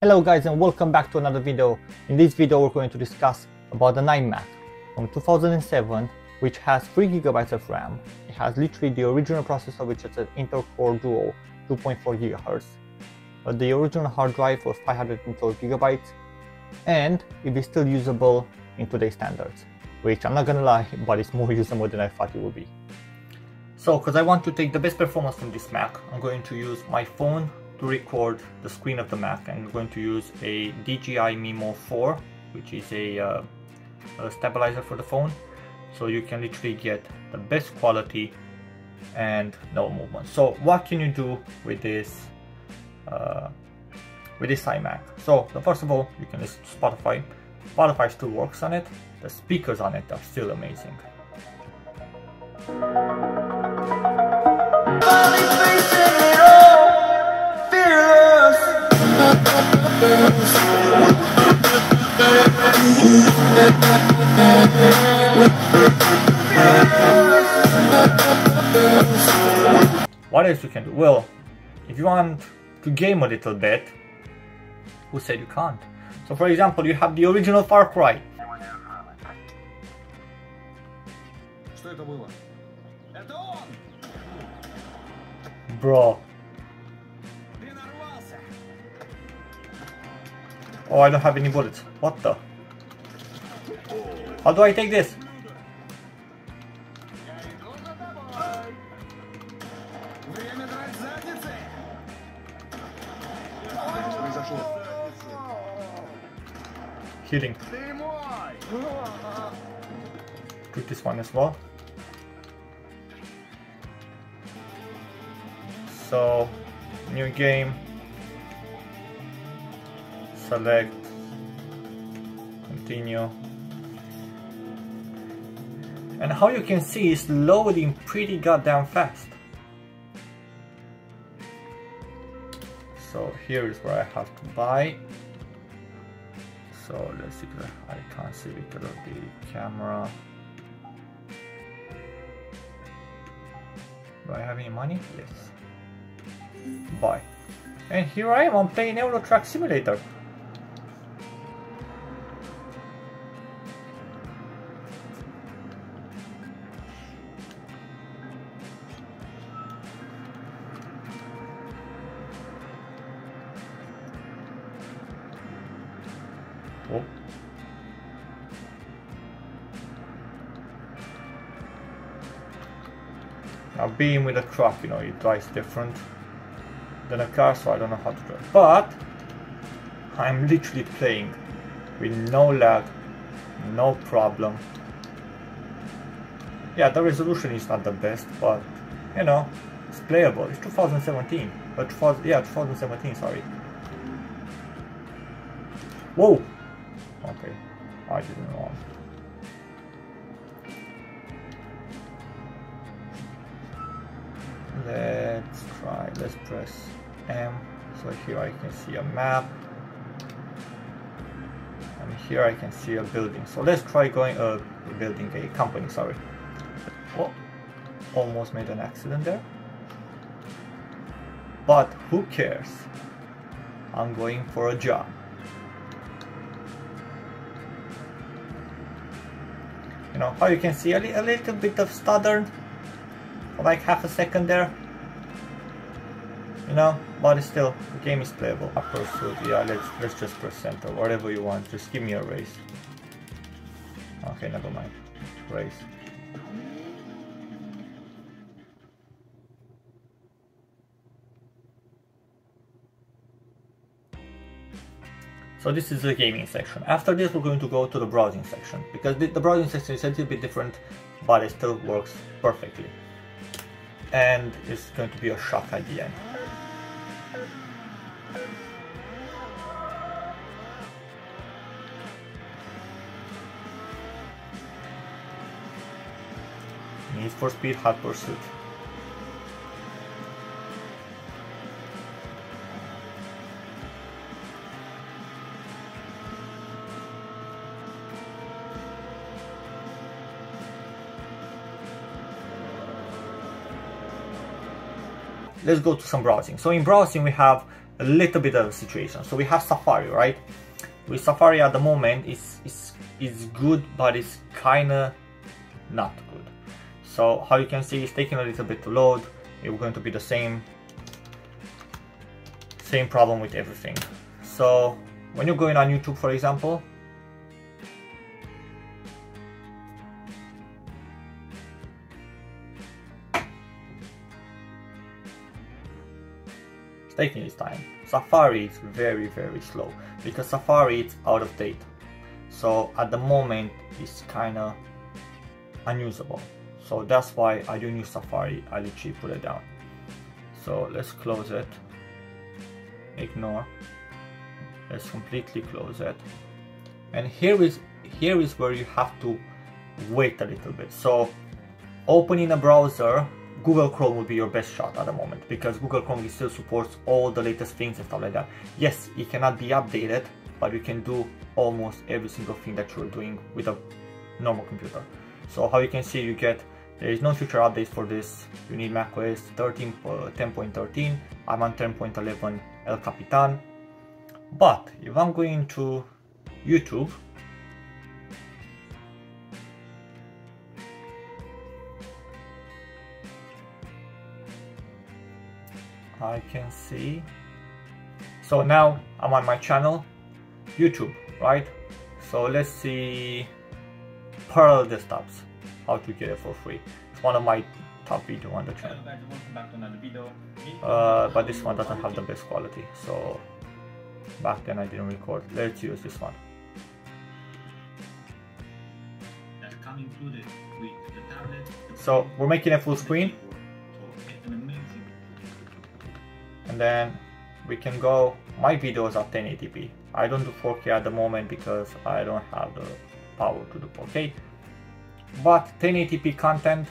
Hello guys and welcome back to another video. In this video we're going to discuss about the iMac from 2007 which has 3GB of RAM. It has literally the original processor which is an Intel Core Duo 2.4 GHz. But the original hard drive was 512GB and it is still usable in today's standards. Which I'm not gonna lie, but it's more usable than I thought it would be. So, because I want to take the best performance from this Mac, I'm going to use my phone to record the screen of the Mac. I'm going to use a DJI Mimo 4, which is a, uh, a stabilizer for the phone. So you can literally get the best quality and no movement. So what can you do with this uh, with this iMac? So first of all, you can listen to Spotify. Spotify still works on it. The speakers on it are still amazing. What else you can do? Well, if you want to game a little bit, who said you can't? So for example, you have the original Far Cry. Bro. Oh, I don't have any bullets. What the? How do I take this? Healing. Took this one as well. So, new game. Select. Continue. And how you can see it's loading pretty goddamn fast. So here is where I have to buy. So let's see, I can't see because of the camera. Do I have any money? Yes. Buy. And here I am, I'm playing Euro Truck Simulator. Oh. Now being with a truck, you know, it drives different than a car, so I don't know how to drive. But I'm literally playing with no lag, no problem. Yeah, the resolution is not the best, but you know, it's playable. It's 2017, but uh, 2000, yeah, 2017. Sorry. Whoa. Okay, I didn't know. Let's try, let's press M. So here I can see a map. And here I can see a building. So let's try going, uh, building a company, sorry. Oh, almost made an accident there. But who cares? I'm going for a job. You know how you can see a, li a little bit of stutter for like half a second there. You know but still the game is playable. I pursuit yeah let's let's just press center whatever you want. Just give me a race. Okay never mind. Race So this is the gaming section. After this we're going to go to the browsing section because the, browsing section is a little bit different but it still works perfectly. And it's going to be a shock at the end. Need for Speed Hot Pursuit. Let's go to some browsing. So in browsing we have a little bit of a situation. So we have Safari, right? With Safari at the moment, it's, it's, it's good, but it's kinda not good. So how you can see, it's taking a little bit to load. It's going to be the same, same problem with everything. So when you're going on YouTube, for example, taking its time. Safari is very very slow because Safari is out of date. So at the moment it's kinda unusable. So that's why I don't use Safari, I literally put it down. So let's close it. Ignore. Let's completely close it. And here is here is where you have to wait a little bit. So opening a browser Google Chrome will be your best shot at the moment because Google Chrome still supports all the latest things and stuff like that. Yes, it cannot be updated, but you can do almost every single thing that you're doing with a normal computer. So how you can see, you get there is no future updates for this. You need macOS 13, uh, 10.13. I'm on 10.11 El Capitan. But if I'm going to YouTube, I can see. So now I'm on my channel, YouTube, right? So let's see Perl desktops, how to get it for free. It's one of my top video on the channel. Uh, but this one doesn't have the best quality, so back then I didn't record. Let's use this one. So we're making a full screen then we can go. My videos are 1080p I don't do 4k at the moment because I don't have the power to do 4k but 1080p content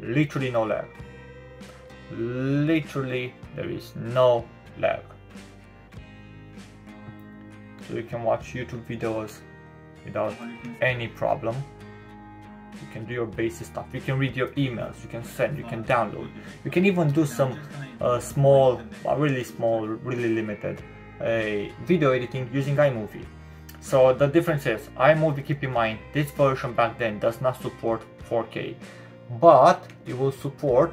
literally no lag. Literally there is no lag. So you can watch YouTube videos without any problem you can do your basic stuff. You can read your emails you can send you can download. You can even do some uh, small really small really limited uh, video editing using iMovie. So the difference is iMovie keep in mind this version back then does not support 4K but it will support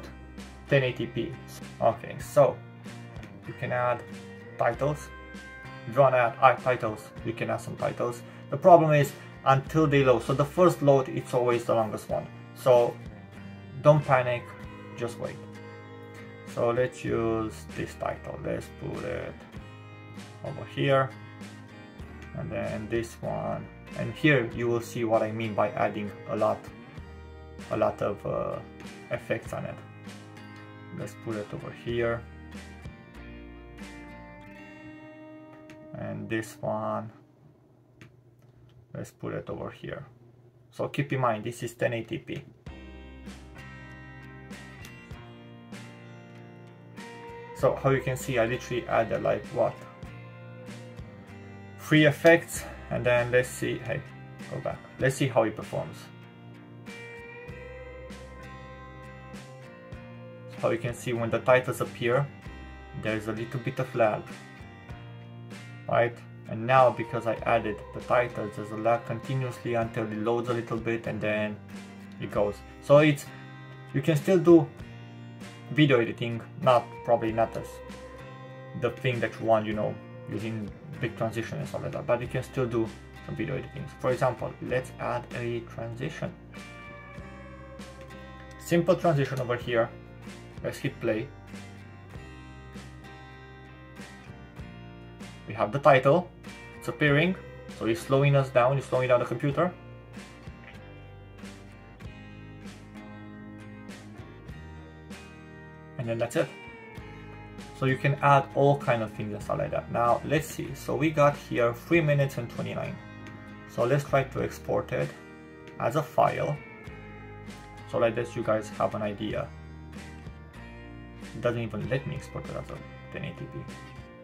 1080p okay so you can add titles. If you want to add titles you can add some titles. The problem is until they load. So the first load, it's always the longest one. So don't panic, just wait. So let's use this title. Let's put it over here. And then this one. And here you will see what I mean by adding a lot, a lot of uh, effects on it. Let's put it over here. And this one let's put it over here. So keep in mind this is 1080p so how you can see I literally added like what three effects and then let's see hey go back. Let's see how it performs. So how you can see when the titles appear there's a little bit of lag. Right and now because I added the titles there's a lag continuously until it loads a little bit and then it goes. So it's you can still do video editing not probably not as the thing that you want you know using big transition and stuff like that but you can still do some video editing. For example let's add a transition. Simple transition over here. Let's hit play have the title. It's appearing. So it's slowing us down. It's slowing down the computer. And then that's it. So you can add all kind of things and stuff like that. Now let's see. So we got here 3 minutes and 29 so let's try to export it as a file. So like this you guys have an idea. It doesn't even let me export it as a 1080p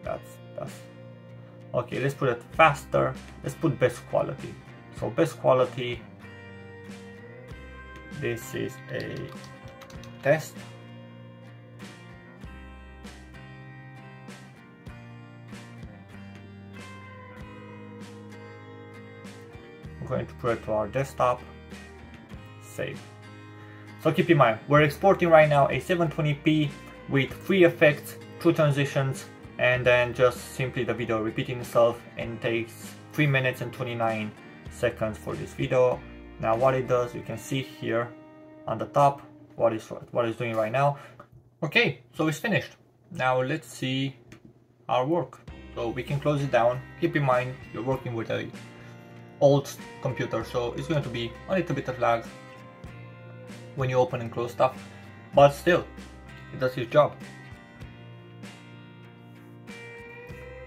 that's that's Okay, let's put it faster. Let's put best quality. So best quality, this is a test. I'm going to put it to our desktop, save. So keep in mind, we're exporting right now a 720p with three effects, two transitions, and then just simply the video repeating itself and takes 3 minutes and 29 seconds for this video. Now what it does, you can see here on the top what is what it's doing right now. Okay, so it's finished. Now let's see our work. So we can close it down. Keep in mind you're working with a old computer, so it's going to be a little bit of lag when you open and close stuff, but still, it does its job.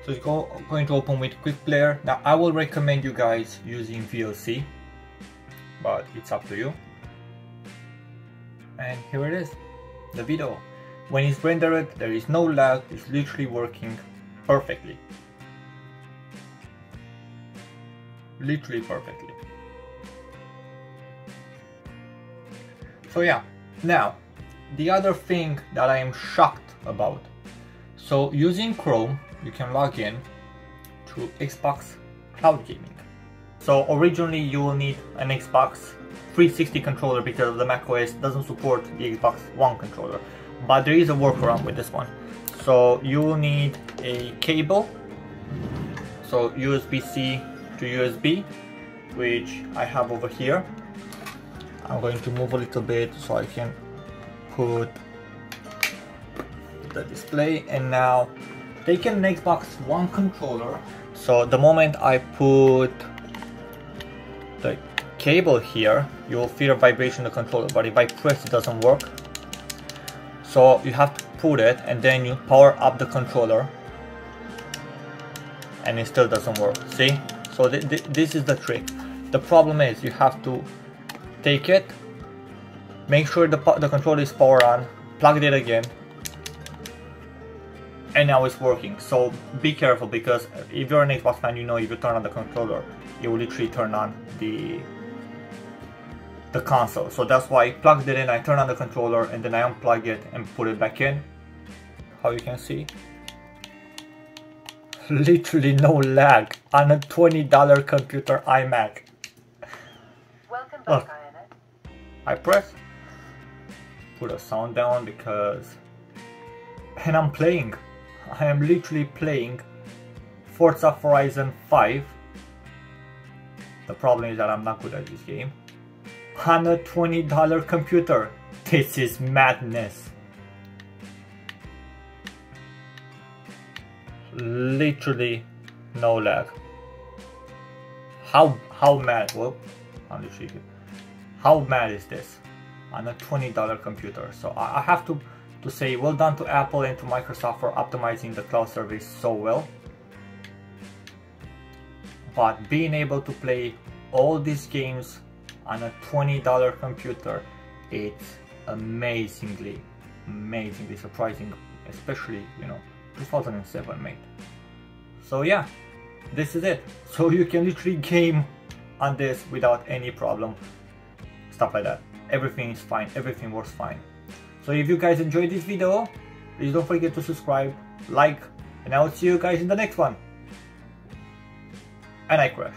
So it's go, going to open with Quick Player. Now I will recommend you guys using VLC, but it's up to you. And here it is, the video. When it's rendered, there is no lag, it's literally working perfectly. Literally perfectly. So yeah, now, the other thing that I am shocked about. So using Chrome, you can log in to Xbox Cloud Gaming. So originally you will need an Xbox 360 controller because the macOS doesn't support the Xbox One controller. But there is a workaround with this one. So you will need a cable, so USB-C to USB, which I have over here. I'm going to move a little bit so I can put the display and now taking an Xbox One controller. So the moment I put the cable here you will feel a vibration of the controller but if I press it doesn't work. So you have to put it and then you power up the controller and it still doesn't work. See? So th th this is the trick. The problem is you have to take it, make sure the, the controller is powered on, plug it again, and now it's working. So be careful because if you're an Xbox fan, you know if you turn on the controller, you will literally turn on the the console. So that's why I plugged it in, I turn on the controller and then I unplug it and put it back in. How you can see. Literally no lag on a $20 computer iMac. Welcome back, Oh. I press, put a sound down because, and I'm playing. I am literally playing Forza Horizon 5. The problem is that I'm not good at this game. On a $20 computer. This is madness. Literally no lag. How how mad? Well, I'm how mad is this on a $20 computer so I have to to say well done to Apple and to Microsoft for optimizing the cloud service so well. But being able to play all these games on a $20 computer it's amazingly amazingly surprising especially you know 2007 made. So yeah this is it. So you can literally game on this without any problem. Stuff like that. Everything is fine, everything works fine. So if you guys enjoyed this video, please don't forget to subscribe, like, and I will see you guys in the next one. And I crash.